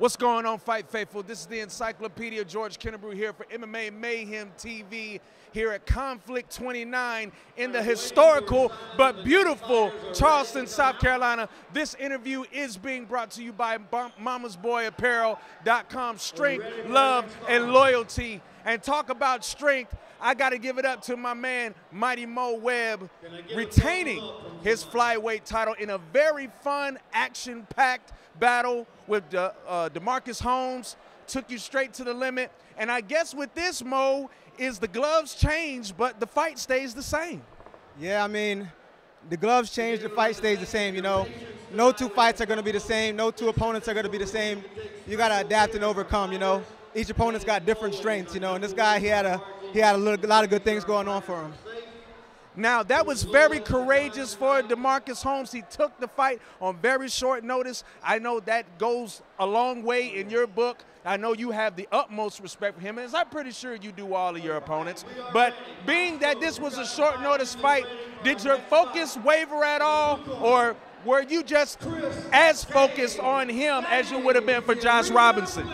What's going on, Fight Faithful? This is the Encyclopedia George Kennebrew here for MMA Mayhem TV here at Conflict 29 in the historical but beautiful Charleston, South Carolina. This interview is being brought to you by mamasboyapparel.com. Strength, love, and loyalty. And talk about strength, I got to give it up to my man, Mighty Mo Webb, retaining his flyweight title in a very fun, action packed battle with De, uh, DaMarcus Holmes. Took you straight to the limit. And I guess with this, Mo, is the gloves change, but the fight stays the same. Yeah, I mean, the gloves change, the fight stays the same. You know, no two fights are going to be the same. No two opponents are going to be the same. You got to adapt and overcome. You know, each opponent's got different strengths. You know, and this guy, he had a he had a, little, a lot of good things going on for him. Now, that was very courageous for DaMarcus Holmes. He took the fight on very short notice. I know that goes a long way in your book. I know you have the utmost respect for him, and I'm pretty sure you do all of your opponents. But being that this was a short notice fight, did your focus waver at all, or were you just as focused on him as you would have been for Josh Robinson?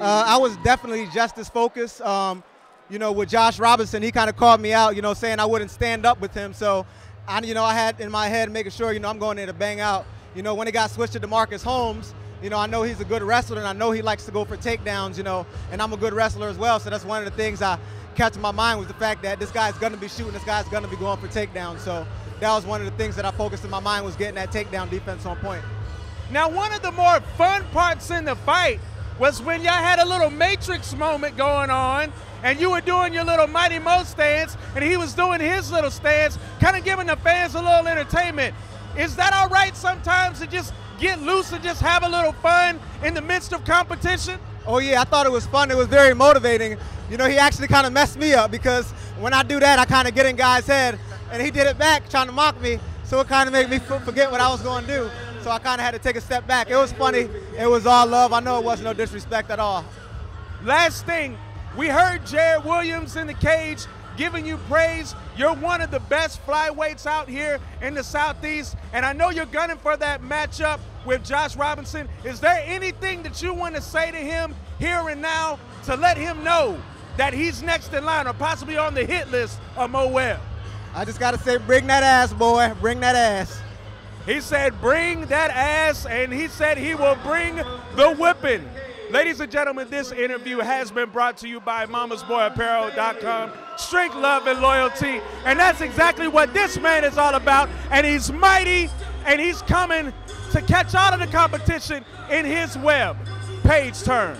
Uh, I was definitely just as focused. Um, you know, with Josh Robinson, he kind of called me out, you know, saying I wouldn't stand up with him. So, I, you know, I had in my head making sure, you know, I'm going there to bang out. You know, when it got switched to DaMarcus Holmes, you know, I know he's a good wrestler and I know he likes to go for takedowns, you know, and I'm a good wrestler as well. So that's one of the things I kept in my mind was the fact that this guy's going to be shooting, this guy's going to be going for takedowns. So that was one of the things that I focused in my mind was getting that takedown defense on point. Now, one of the more fun parts in the fight was when y'all had a little Matrix moment going on and you were doing your little Mighty Mo stance, and he was doing his little stance, kind of giving the fans a little entertainment. Is that all right sometimes to just get loose and just have a little fun in the midst of competition? Oh yeah, I thought it was fun. It was very motivating. You know, he actually kind of messed me up because when I do that, I kind of get in guy's head, and he did it back, trying to mock me. So it kind of made me forget what I was going to do. So I kind of had to take a step back. It was funny. It was all love. I know it wasn't no disrespect at all. Last thing, we heard Jared Williams in the cage giving you praise. You're one of the best flyweights out here in the Southeast, and I know you're gunning for that matchup with Josh Robinson. Is there anything that you want to say to him here and now to let him know that he's next in line or possibly on the hit list of Mo Webb? I just got to say, bring that ass, boy. Bring that ass. He said, bring that ass, and he said he will bring the whipping. Ladies and gentlemen, this interview has been brought to you by mamasboyapparel.com. Strength, love, and loyalty. And that's exactly what this man is all about. And he's mighty, and he's coming to catch out of the competition in his web. Page turn.